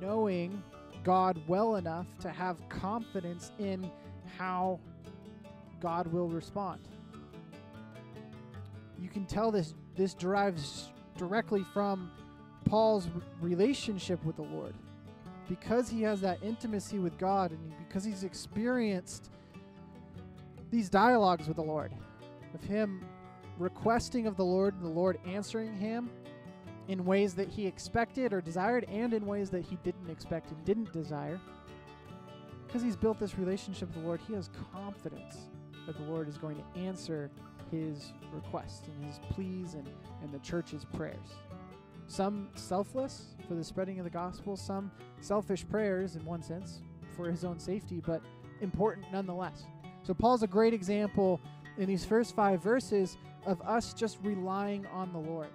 knowing God well enough to have confidence in how God will respond. You can tell this this derives directly from Paul's relationship with the Lord. Because he has that intimacy with God and because he's experienced these dialogues with the Lord, of him requesting of the Lord and the Lord answering him in ways that he expected or desired and in ways that he didn't expect and didn't desire. Because he's built this relationship with the Lord, he has confidence that the Lord is going to answer his requests and his pleas and, and the church's prayers. Some selfless for the spreading of the gospel, some selfish prayers in one sense for his own safety, but important nonetheless. So Paul's a great example in these first five verses of us just relying on the Lord.